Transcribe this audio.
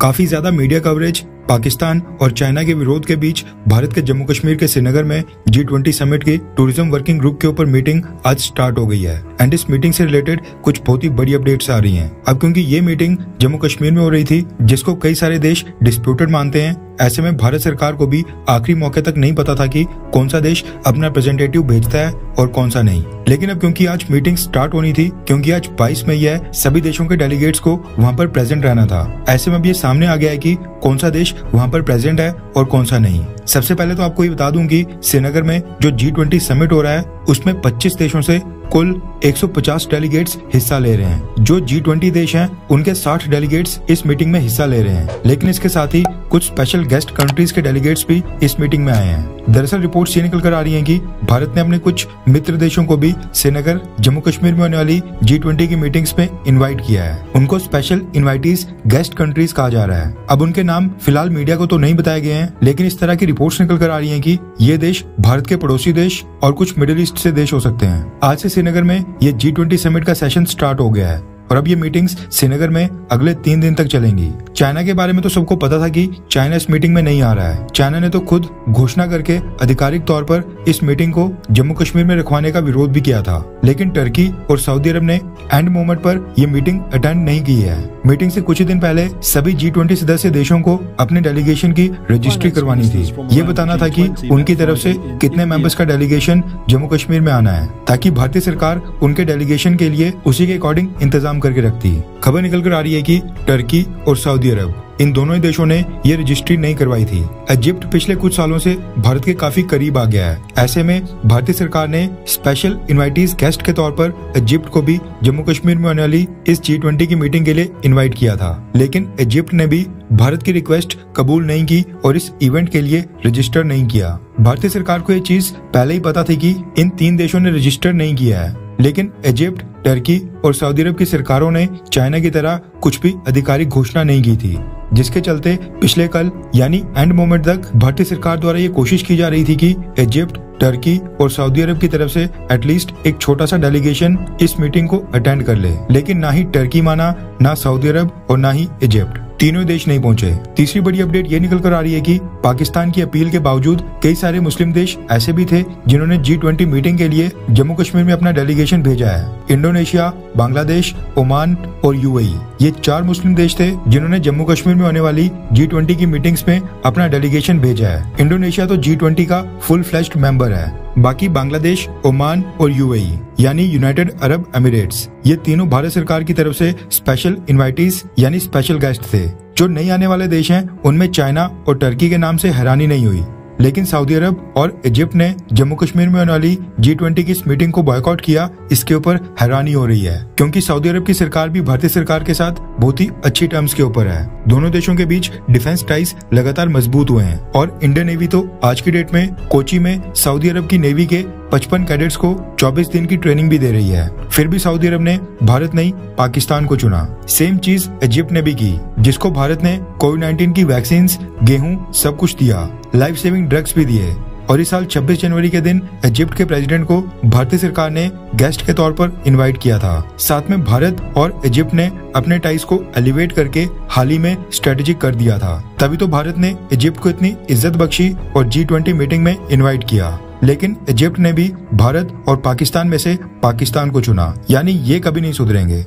काफ़ी ज़्यादा media coverage Pakistan और चाइना के विरोध के बीच भारत के जम्मू कश्मीर के श्रीनगर में जी ट्वेंटी समिट की टूरिज़्म वर्किंग ग्रुप के ऊपर मीटिंग आज स्टार्ट हो गई है। एंड इस मीटिंग से रिलेटेड कुछ बहुत ही बड़ी अपडेट्स आ रही हैं। अब क्योंकि ये मीटिंग जम्मू कश्मीर में हो रही थी, जिसको कई सारे देश डिस्प्यूटेड मानते हैं ऐसे में भारत सरकार को भी आखिरी मौके तक नहीं पता था कि कौन सा देश अपना रिप्रेजेंटेटिव भेजता है और कौन सा नहीं। लेकिन अब क्योंकि आज मीटिंग स्टार्ट होनी थी, क्योंकि आज 22 मई है, सभी देशों के डेलीगेट्स को वहाँ पर प्रेजेंट रहना था। ऐसे में अब ये सामने आ गया है कि कौन सा देश वहाँ पर प्रेजेंट है और कौन सा नहीं। सबसे पहले तो आपको ये बता दूँ कि श्रीनगर में जो जी ट्वेंटी समिट हो रहा है, उसमें 25 देशों से कुल 150 डेलीगेट्स हिस्सा ले रहे हैं। जो जी ट्वेंटी देश हैं, उनके 60 डेलीगेट्स इस मीटिंग में हिस्सा ले रहे हैं। लेकिन इसके साथ ही कुछ स्पेशल गेस्ट कंट्रीज़ के डेलीगेट्स भी इस मीटिंग में आए हैं। दरअसल रिपोर्ट्स ये निकल कर आ रही हैं कि भारत ने अपने कुछ मित्र देशों को भी श्रीनगर, जम्मू कश्मीर में होने वाली जी ट्वेंटी की मीटिंग्स में इन्वाइट किया है। उनको स्पेशल इन्वाइटीज गेस्ट कंट्रीज़ कहा जा रहा है। अब उनके नाम फ़िलहाल मीडिया को तो नहीं बताए गए हैं, लेकिन इस तरह की रिपोर्ट निकल कर आ रही है की ये देश भारत के पड़ोसी देश और कुछ मिडिल ईस्ट से देश हो सकते हैं। आज से श्रीनगर में ये जी समिट का सेशन स्टार्ट हो गया है और अब ये मीटिंग्स श्रीनगर में अगले तीन दिन तक चलेंगी। चाइना के बारे में तो सबको पता था कि चाइना इस मीटिंग में नहीं आ रहा है। चाइना ने तो खुद घोषणा करके आधिकारिक तौर पर इस मीटिंग को जम्मू कश्मीर में रखवाने का विरोध भी किया था। लेकिन टर्की और सऊदी अरब ने एंड मोमेंट पर यह मीटिंग अटेंड नहीं की है। मीटिंग से कुछ ही दिन पहले सभी जी ट्वेंटी सदस्य देशों को अपने डेलीगेशन की रजिस्ट्री करवानी थी। ये बताना था कि उनकी तरफ़ से कितने मेंबर्स का डेलीगेशन जम्मू कश्मीर में आना है, ताकि भारतीय सरकार उनके डेलीगेशन के लिए उसी के अकॉर्डिंग इंतज़ाम करके रखती। खबर निकल कर आ रही है की टर्की और सऊदी अरब इन दोनों ही देशों ने ये रजिस्ट्री नहीं करवाई थी। इजिप्ट पिछले कुछ सालों से भारत के काफ़ी करीब आ गया है। ऐसे में भारतीय सरकार ने स्पेशल इन्वाइटीज गेस्ट के तौर पर इजिप्ट को भी जम्मू कश्मीर में होने वाली इस जी ट्वेंटी की मीटिंग के लिए इन्वाइट किया था। लेकिन इजिप्ट ने भी भारत की रिक्वेस्ट कबूल नहीं की और इस इवेंट के लिए रजिस्टर नहीं किया। भारतीय सरकार को ये चीज़ पहले ही पता थी कि इन तीन देशों ने रजिस्टर नहीं किया है। लेकिन इजिप्ट, टर्की और सऊदी अरब की सरकारों ने चाइना की तरह कुछ भी आधिकारिक घोषणा नहीं की थी। जिसके चलते पिछले कल, यानी एंड मोमेंट तक, भारतीय सरकार द्वारा ये कोशिश की जा रही थी कि इजिप्ट टर्की और सऊदी अरब की तरफ़ से एटलीस्ट एक छोटा सा डेलीगेशन इस मीटिंग को अटेंड कर ले। लेकिन ना ही टर्की माना, ना सऊदी अरब और ना ही इजिप्ट तीनों देश नहीं पहुँचे। तीसरी बड़ी अपडेट ये निकल कर आ रही है कि पाकिस्तान की अपील के बावजूद कई सारे मुस्लिम देश ऐसे भी थे जिन्होंने जी ट्वेंटी मीटिंग के लिए जम्मू कश्मीर में अपना डेलीगेशन भेजा है। इंडोनेशिया, बांग्लादेश, ओमान और यूएई ये चार मुस्लिम देश थे जिन्होंने जम्मू कश्मीर में होने वाली जी ट्वेंटी की मीटिंग्स में अपना डेलीगेशन भेजा है। इंडोनेशिया तो जी ट्वेंटी का फुल फ्लैश्ड मेंबर है। बाकी बांग्लादेश, ओमान और यूएई, यानी यूनाइटेड अरब एमिरेट्स। ये तीनों भारत सरकार की तरफ़ से स्पेशल इन्वाइटीज यानी स्पेशल गेस्ट थे। जो नई आने वाले देश हैं, उनमें चाइना और टर्की के नाम से हैरानी नहीं हुई। लेकिन सऊदी अरब और इजिप्ट ने जम्मू कश्मीर में होने वाली जी ट्वेंटी की इस मीटिंग को बॉयकआउट किया, इसके ऊपर हैरानी हो रही है। क्योंकि सऊदी अरब की सरकार भी भारतीय सरकार के साथ बहुत ही अच्छी टर्म्स के ऊपर है। दोनों देशों के बीच डिफेंस टाइस लगातार मज़बूत हुए हैं। और इंडियन नेवी तो आज की डेट में कोची में सऊदी अरब की नेवी के 55 कैडेट्स को 24 दिन की ट्रेनिंग भी दे रही है। फिर भी सऊदी अरब ने भारत नहीं, पाकिस्तान को चुना। सेम चीज़ इजिप्ट ने भी की, जिसको भारत ने कोविड 19 की वैक्सीन गेहूँ, सब कुछ दिया। लाइफ सेविंग ड्रग्स भी दिए। और इस साल 26 जनवरी के दिन इजिप्ट के प्रेसिडेंट को भारतीय सरकार ने गेस्ट के तौर पर इनवाइट किया था। साथ में भारत और इजिप्ट ने अपने टाइज को एलिवेट करके हाल ही में स्ट्रेटेजिक कर दिया था। तभी तो भारत ने इजिप्ट को इतनी इज़्ज़त बख्शी और जी ट्वेंटी मीटिंग में इन्वाइट किया। लेकिन इजिप्ट ने भी भारत और पाकिस्तान में से पाकिस्तान को चुना। यानी ये कभी नहीं सुधरेंगे।